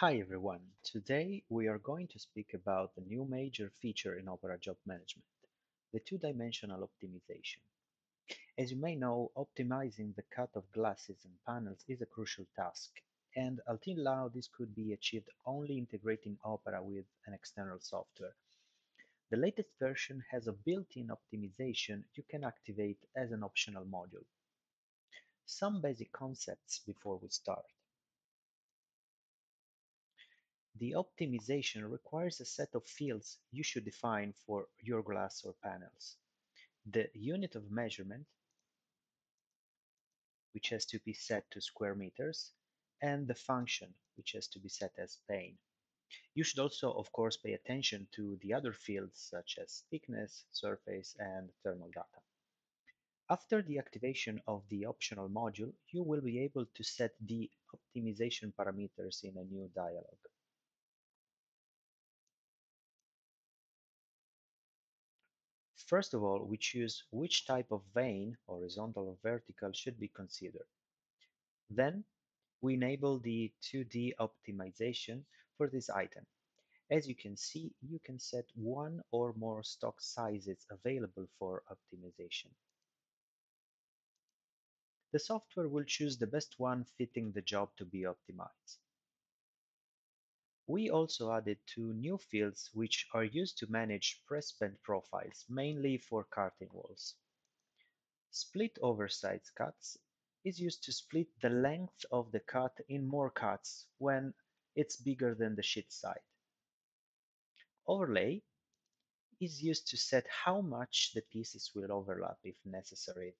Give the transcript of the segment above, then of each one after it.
Hi everyone, today we are going to speak about the new major feature in Opera Job Management, the two-dimensional optimization. As you may know, optimizing the cut of glasses and panels is a crucial task, and until now this could be achieved only integrating Opera with an external software. The latest version has a built-in optimization you can activate as an optional module. Some basic concepts before we start. The optimization requires a set of fields you should define for your glass or panels. The unit of measurement, which has to be set to square meters, and the function, which has to be set as pane. You should also, of course, pay attention to the other fields such as thickness, surface, and thermal data. After the activation of the optional module, you will be able to set the optimization parameters in a new dialog. First of all, we choose which type of vein, horizontal or vertical, should be considered. Then, we enable the 2D optimization for this item. As you can see, you can set one or more stock sizes available for optimization. The software will choose the best one fitting the job to be optimized. We also added two new fields which are used to manage press bend profiles, mainly for curtain walls. Split oversize cuts is used to split the length of the cut in more cuts when it's bigger than the sheet side. Overlay is used to set how much the pieces will overlap if necessary.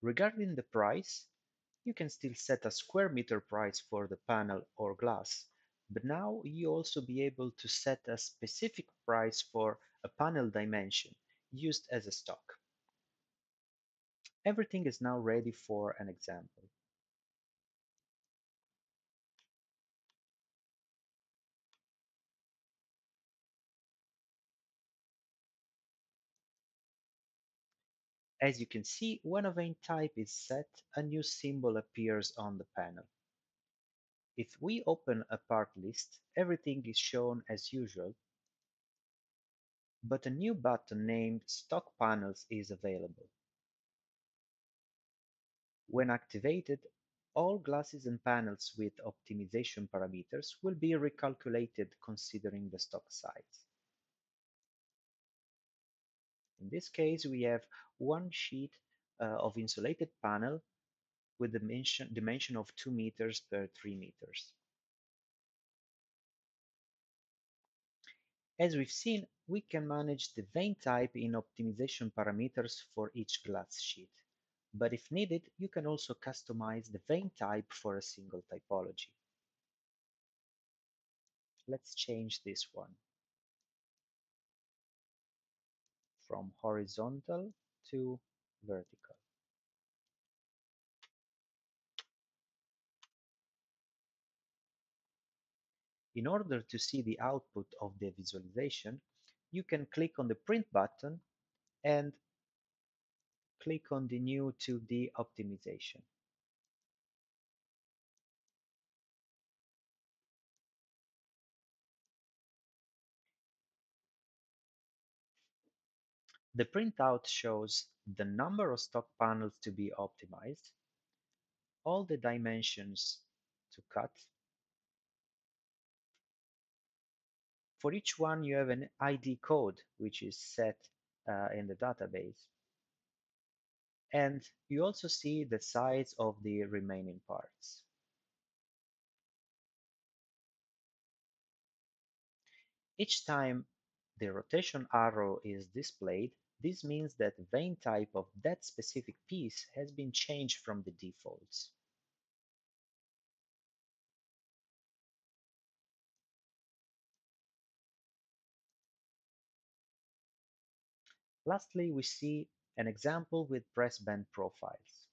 Regarding the price, you can still set a square meter price for the panel or glass, but now you also be able to set a specific price for a panel dimension used as a stock. Everything is now ready for an example. As you can see, when a vein type is set, a new symbol appears on the panel. If we open a part list, everything is shown as usual, but a new button named Stock Panels is available. When activated, all glasses and panels with optimization parameters will be recalculated considering the stock size. In this case, we have one sheet uh, of insulated panel with dimension, dimension of 2 meters per 3 meters. As we've seen, we can manage the vein type in optimization parameters for each glass sheet. But if needed, you can also customize the vein type for a single typology. Let's change this one. From horizontal to vertical. In order to see the output of the visualization, you can click on the print button and click on the new 2D optimization. The printout shows the number of stock panels to be optimized, all the dimensions to cut. For each one, you have an ID code, which is set uh, in the database. And you also see the size of the remaining parts. Each time the rotation arrow is displayed, this means that vein type of that specific piece has been changed from the defaults. Lastly, we see an example with press bend profiles.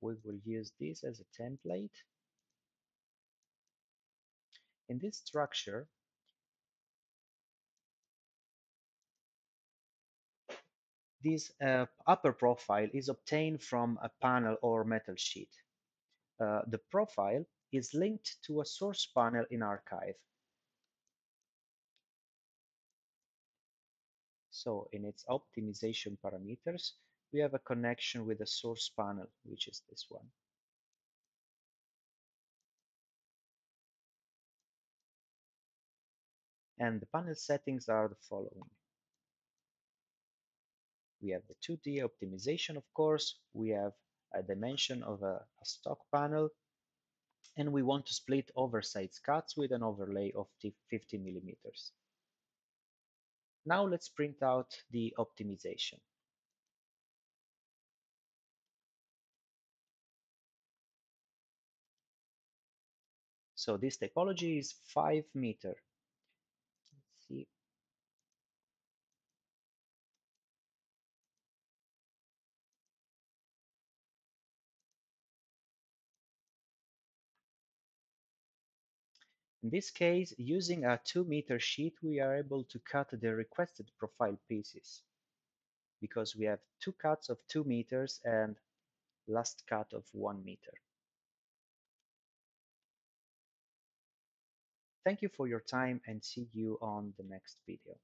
We will use this as a template. In this structure, This uh, upper profile is obtained from a panel or metal sheet. uh, the profile is linked to a source panel in archive. So in its optimization parameters, we have a connection with the source panel, which is this one. And the panel settings are the following. We have the 2D optimization, of course. We have a dimension of a, a stock panel. And we want to split oversize cuts with an overlay of 50 millimeters. Now let's print out the optimization. So this typology is 5 meter. Let's see. In this case, using a 2 meter sheet, we are able to cut the requested profile pieces because we have two cuts of 2 meters and last cut of 1 meter. Thank you for your time and see you on the next video.